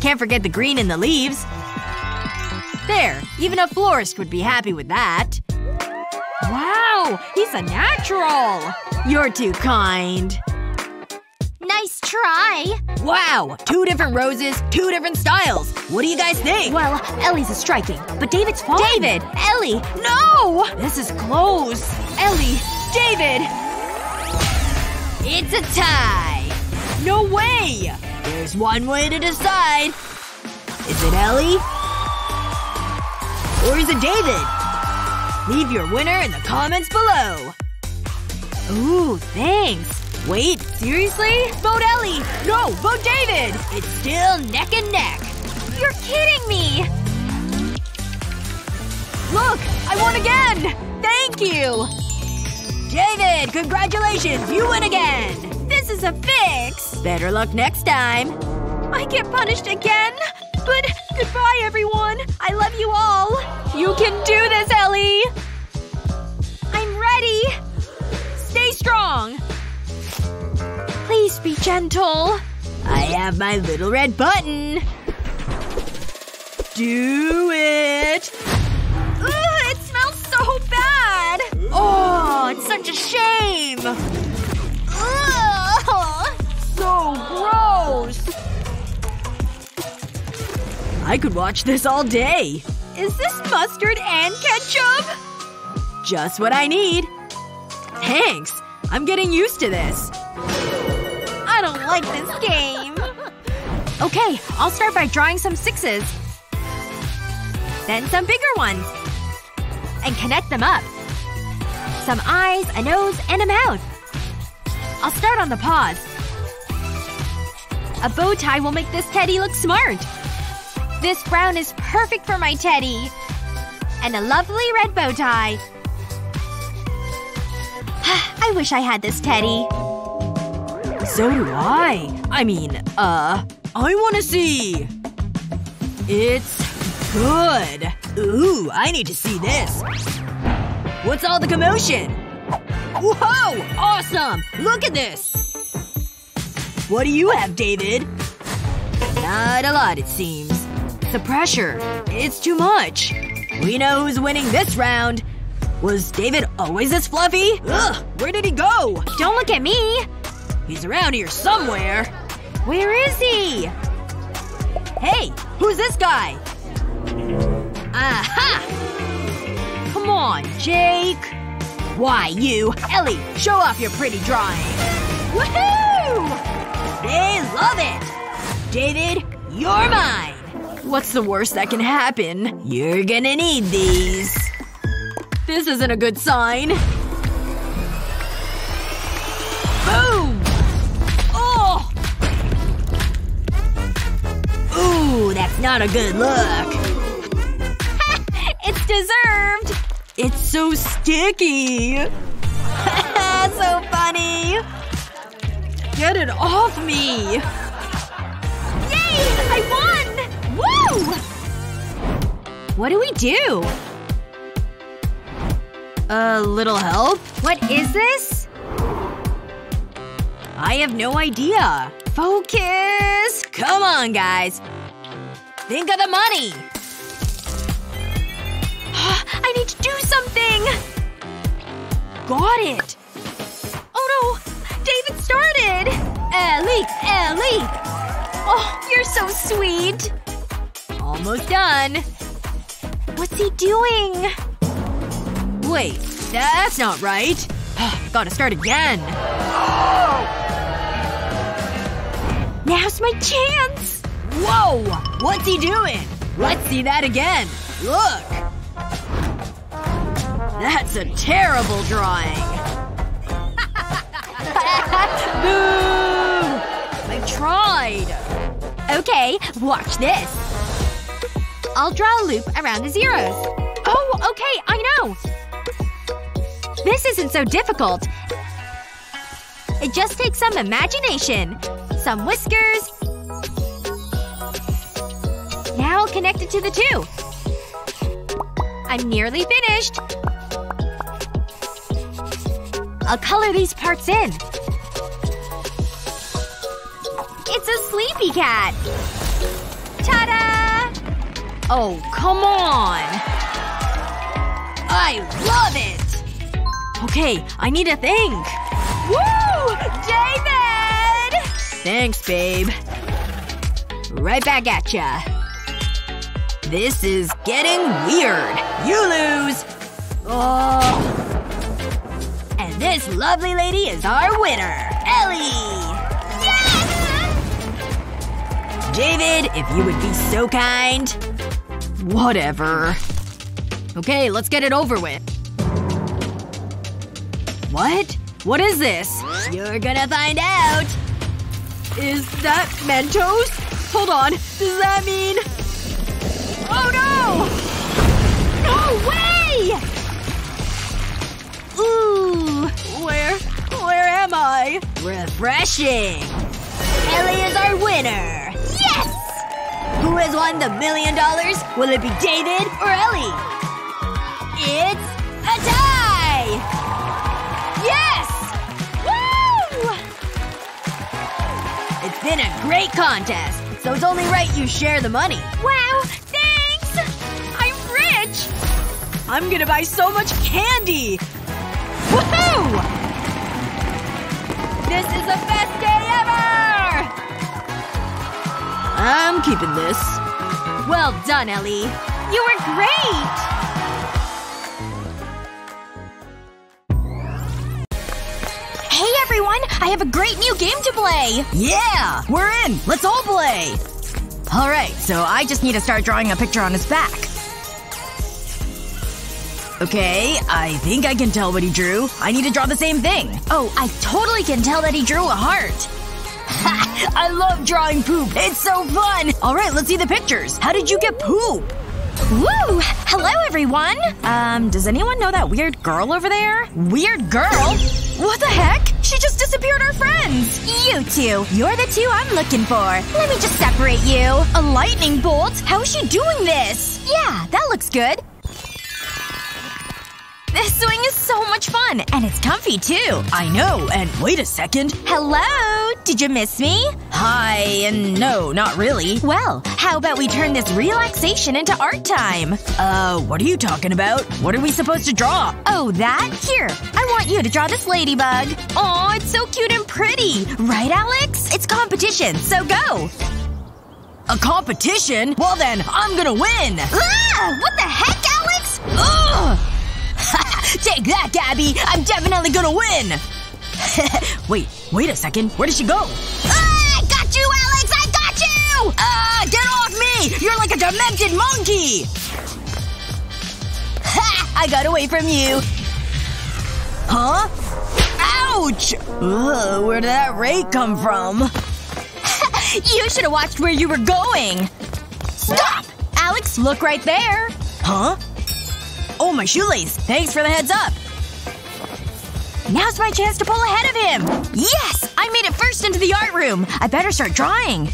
Can't forget the green in the leaves. There. Even a florist would be happy with that. Wow! He's a natural! You're too kind. Nice try. Wow! Two different roses, two different styles. What do you guys think? Well, Ellie's is striking, but David's fine. David! Ellie! No! This is close. Ellie! David! It's a tie! No way! There's one way to decide. Is it Ellie? Or is it David? Leave your winner in the comments below. Ooh, thanks. Wait, seriously? Vote Ellie! No, vote David! It's still neck and neck. You're kidding me! Look! I won again! Thank you! David, congratulations! You win again! This is a fix! Better luck next time. I get punished again? But goodbye, everyone. I love you all. You can do this, Ellie! I'm ready! Stay strong! Please be gentle. I have my little red button. Do it! Ugh, it smells so bad! Oh, it's such a shame! Ugh. So gross! I could watch this all day. Is this mustard and ketchup? Just what I need. Thanks. I'm getting used to this. I don't like this game. Okay, I'll start by drawing some sixes. Then some bigger ones. And connect them up. Some eyes, a nose, and a mouth. I'll start on the paws. A bow tie will make this teddy look smart. This brown is perfect for my teddy. And a lovely red bow tie. I wish I had this teddy. So do I. I mean, uh, I wanna see. It's good. Ooh, I need to see this. What's all the commotion? Whoa! Awesome! Look at this! What do you have, David? Not a lot, it seems. The pressure. It's too much. We know who's winning this round. Was David always this fluffy? Ugh! Where did he go? Don't look at me! He's around here somewhere. Where is he? Hey! Who's this guy? Aha! Come on, Jake. Why, you. Ellie, show off your pretty drawing. Woohoo! They love it! David, you're mine! What's the worst that can happen? You're gonna need these. This isn't a good sign. That's not a good look. It's deserved! It's so sticky. so funny. Get it off me. Yay! I won! Woo! What do we do? A little help? What is this? I have no idea. Focus! Come on, guys. Think of the money! Ah, I need to do something! Got it! Oh no! David started! Ellie! Ellie! Oh, you're so sweet! Almost done. What's he doing? Wait. That's not right. Ah, gotta start again. Now's my chance! Whoa! What's he doing? Let's see that again. Look! That's a terrible drawing. Boo! I tried. Okay, watch this. I'll draw a loop around the zeros. Oh, okay, I know! This isn't so difficult. It just takes some imagination. Some whiskers. Now I'll connect it to the two. I'm nearly finished. I'll color these parts in. It's a sleepy cat! Ta-da! Oh, come on! I love it! Okay, I need to think. Woo! David! Thanks, babe. Right back at ya. This is getting weird. You lose! Oh. And this lovely lady is our winner, Ellie! Yes! David, if you would be so kind. Whatever. Okay, let's get it over with. What? What is this? You're gonna find out! Is that Mentos? Hold on. Does that mean… Way! Ooh. Where… where am I? Refreshing! Ellie is our winner! Yes! Who has won the million dollars? Will it be David or Ellie? It's a tie! Yes! Woo! It's been a great contest, so it's only right you share the money. Wow, I'm gonna buy so much candy! Woohoo! This is the best day ever! I'm keeping this. Well done, Ellie. You were great! Hey everyone! I have a great new game to play! Yeah! We're in! Let's all play! Alright, so I just need to start drawing a picture on his back. Okay, I think I can tell what he drew. I need to draw the same thing. Oh, I totally can tell that he drew a heart. Ha! I love drawing poop. It's so fun! Alright, let's see the pictures. How did you get poop? Woo! Hello everyone! Um, does anyone know that weird girl over there? Weird girl? What the heck? She just disappeared our friends! You two! You're the two I'm looking for. Let me just separate you. A lightning bolt? How is she doing this? Yeah, that looks good. This swing is so much fun, and it's comfy too. I know, and wait a second. Hello? Did you miss me? Hi, and no, not really. Well, how about we turn this relaxation into art time? Uh, what are you talking about? What are we supposed to draw? Oh, that? Here. I want you to draw this ladybug. Aw, it's so cute and pretty. Right, Alex? It's competition, so go. A competition? Well then, I'm gonna win! Ah! What the heck, Alex? Ugh! Take that, Gabby! I'm definitely gonna win! wait, wait a second. Where did she go? Ah, I got you, Alex! I got you! Ah, get off me! You're like a demented monkey! Ha! I got away from you. Huh? Ouch! Ugh, where did that rake come from? you should have watched where you were going. Stop! Alex, look right there. Huh? Oh, my shoelace. Thanks for the heads up. Now's my chance to pull ahead of him! Yes! I made it first into the art room! I better start drawing.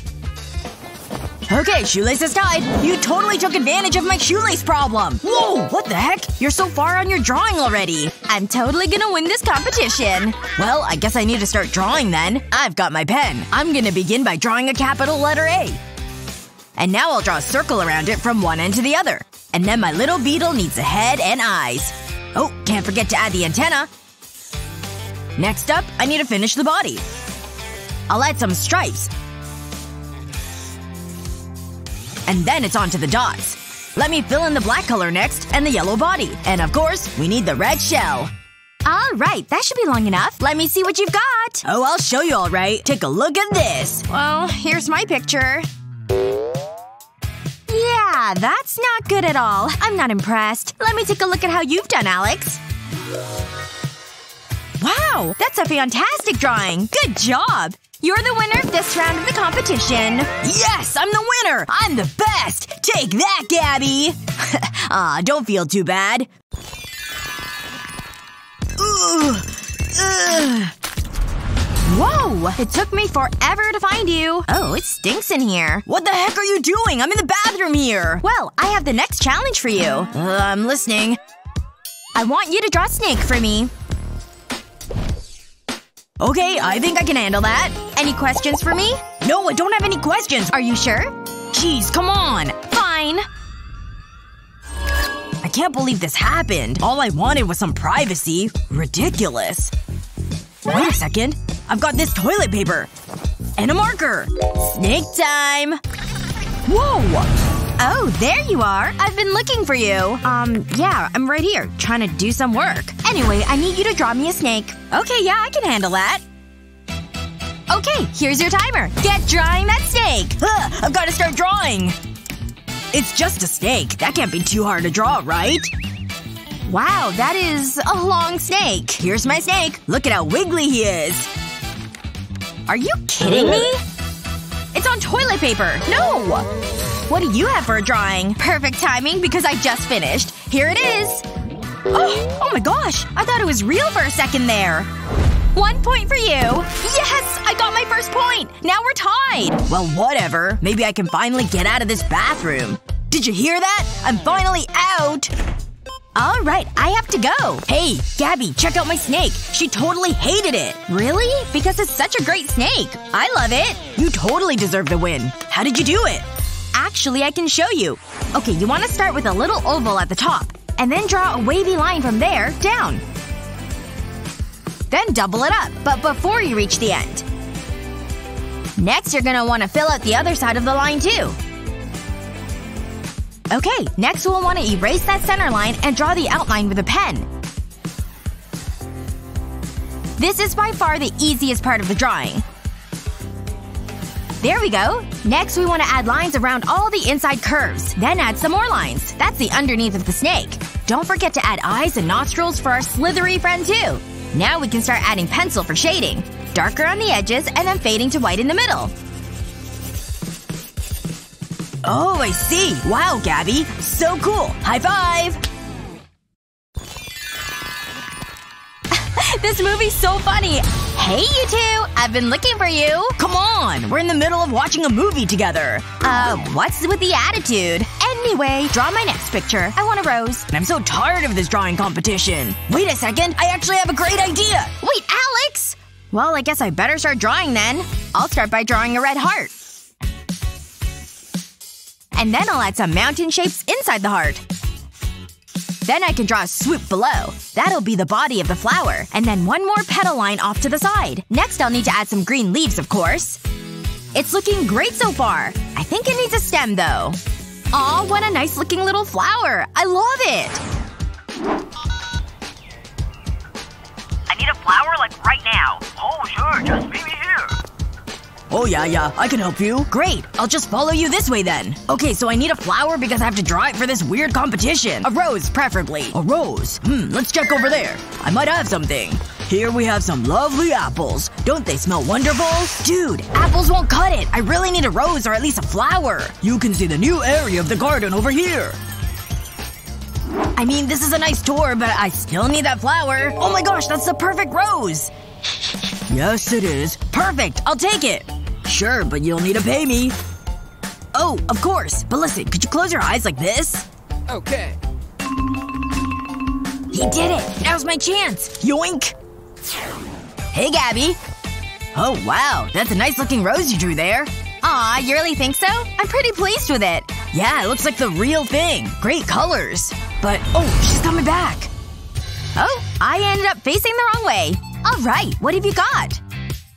Okay, shoelaces tied. You totally took advantage of my shoelace problem. Whoa! What the heck? You're so far on your drawing already. I'm totally gonna win this competition. Well, I guess I need to start drawing then. I've got my pen. I'm gonna begin by drawing a capital letter A. And now I'll draw a circle around it from one end to the other. And then my little beetle needs a head and eyes. Oh, can't forget to add the antenna. Next up, I need to finish the body. I'll add some stripes. And then it's on to the dots. Let me fill in the black color next, and the yellow body. And of course, we need the red shell. Alright, that should be long enough. Let me see what you've got. Oh, I'll show you alright. Take a look at this. Well, here's my picture. Yeah, that's not good at all. I'm not impressed. Let me take a look at how you've done, Alex. Wow! That's a fantastic drawing! Good job! You're the winner of this round of the competition. Yes! I'm the winner! I'm the best! Take that, Gabby! Ah, don't feel too bad. Ugh. Ugh. Whoa! It took me forever to find you. Oh, it stinks in here. What the heck are you doing? I'm in the bathroom here! Well, I have the next challenge for you. Uh, I'm listening. I want you to draw a snake for me. Okay, I think I can handle that. Any questions for me? No, I don't have any questions. Are you sure? Jeez, come on. Fine. I can't believe this happened. All I wanted was some privacy. Ridiculous. Wait a second. I've got this toilet paper. And a marker. Snake time! Whoa! Oh, there you are. I've been looking for you. Um, yeah, I'm right here, trying to do some work. Anyway, I need you to draw me a snake. Okay, yeah, I can handle that. Okay, here's your timer. Get drawing that snake! Huh, I've gotta start drawing! It's just a snake. That can't be too hard to draw, right? Wow, that is a long snake. Here's my snake. Look at how wiggly he is. Are you kidding me? It's on toilet paper. No! What do you have for a drawing? Perfect timing because I just finished. Here it is. Oh, oh my gosh. I thought it was real for a second there. One point for you. Yes! I got my first point! Now we're tied! Well, whatever. Maybe I can finally get out of this bathroom. Did you hear that? I'm finally out! Alright, I have to go. Hey, Gabby, check out my snake. She totally hated it. Really? Because it's such a great snake. I love it. You totally deserve to win. How did you do it? Actually, I can show you. Okay, you want to start with a little oval at the top. And then draw a wavy line from there, down. Then double it up, but before you reach the end. Next, you're gonna want to fill out the other side of the line, too. Okay, next we'll want to erase that center line and draw the outline with a pen. This is by far the easiest part of the drawing. There we go. Next we want to add lines around all the inside curves. Then add some more lines. That's the underneath of the snake. Don't forget to add eyes and nostrils for our slithery friend too. Now we can start adding pencil for shading. Darker on the edges and then fading to white in the middle. Oh, I see. Wow, Gabby. So cool. High five! this movie's so funny. Hey, you two! I've been looking for you. Come on! We're in the middle of watching a movie together. Uh, what's with the attitude? Anyway, draw my next picture. I want a rose. I'm so tired of this drawing competition. Wait a second. I actually have a great idea. Wait, Alex! Well, I guess I better start drawing then. I'll start by drawing a red heart. And then I'll add some mountain shapes inside the heart. Then I can draw a swoop below. That'll be the body of the flower. And then one more petal line off to the side. Next I'll need to add some green leaves, of course. It's looking great so far. I think it needs a stem, though. Aw, what a nice looking little flower. I love it! I need a flower, like, right now. Oh, sure, just. Oh yeah, yeah. I can help you. Great. I'll just follow you this way then. Okay, so I need a flower because I have to draw it for this weird competition. A rose, preferably. A rose. Hmm, let's check over there. I might have something. Here we have some lovely apples. Don't they smell wonderful? Dude, apples won't cut it. I really need a rose or at least a flower. You can see the new area of the garden over here. I mean, this is a nice tour, but I still need that flower. Oh my gosh, that's the perfect rose! Yes, it is. Perfect! I'll take it! Sure, but you'll need to pay me. Oh, of course. But listen, could you close your eyes like this? Okay. He did it! Now's my chance! Yoink! Hey, Gabby. Oh, wow. That's a nice looking rose you drew there. Aw, you really think so? I'm pretty pleased with it. Yeah, it looks like the real thing. Great colors. But, oh, she's coming back. Oh, I ended up facing the wrong way. Alright, what have you got?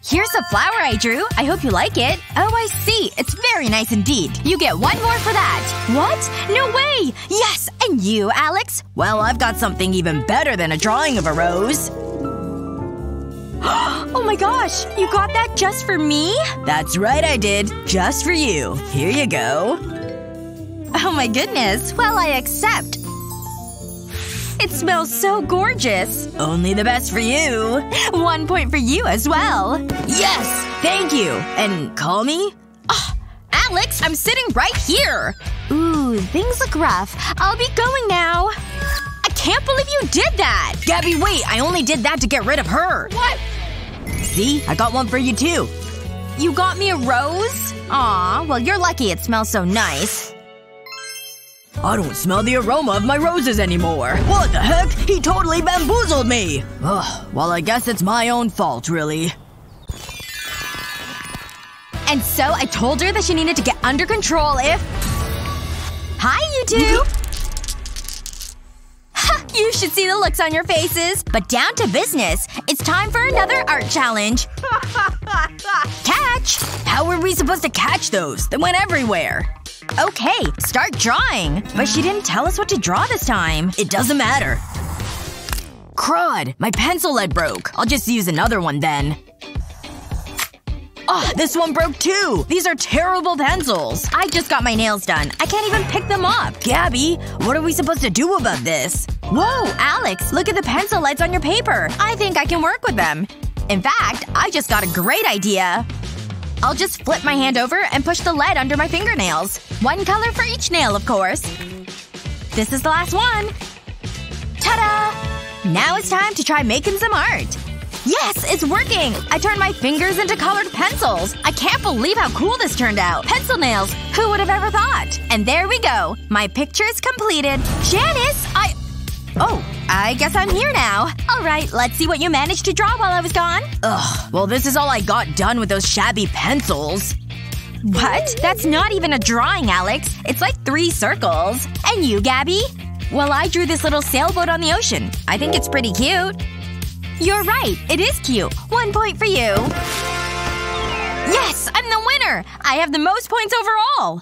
Here's a flower I drew. I hope you like it. Oh, I see. It's very nice indeed. You get one more for that. What? No way! Yes! And you, Alex? Well, I've got something even better than a drawing of a rose. oh my gosh! You got that just for me? That's right, I did. Just for you. Here you go. Oh my goodness. Well, I accept. It smells so gorgeous. Only the best for you. One point for you as well. Yes! Thank you! And call me? Oh, Alex, I'm sitting right here! Ooh, things look rough. I'll be going now. I can't believe you did that! Gabby, wait! I only did that to get rid of her! What? See? I got one for you too. You got me a rose? Aw, well you're lucky it smells so nice. I don't smell the aroma of my roses anymore. What the heck? He totally bamboozled me! Ugh, well I guess it's my own fault, really. And so I told her that she needed to get under control if… Hi, you two! ha! You should see the looks on your faces. But down to business. It's time for another art challenge. catch! How were we supposed to catch those? They went everywhere. Okay, start drawing. But she didn't tell us what to draw this time. It doesn't matter. Crud! My pencil lead broke. I'll just use another one then. Oh, this one broke too! These are terrible pencils! I just got my nails done. I can't even pick them up. Gabby, what are we supposed to do about this? Whoa, Alex, look at the pencil leads on your paper. I think I can work with them. In fact, I just got a great idea. I'll just flip my hand over and push the lead under my fingernails. One color for each nail, of course. This is the last one. Ta-da! Now it's time to try making some art. Yes, it's working! I turned my fingers into colored pencils. I can't believe how cool this turned out. Pencil nails. Who would have ever thought? And there we go. My picture is completed. Janice, I… Oh, I guess I'm here now. Alright, let's see what you managed to draw while I was gone. Ugh, well this is all I got done with those shabby pencils. What? That's not even a drawing, Alex. It's like three circles. And you, Gabby? Well, I drew this little sailboat on the ocean. I think it's pretty cute. You're right. It is cute. One point for you. Yes! I'm the winner! I have the most points overall!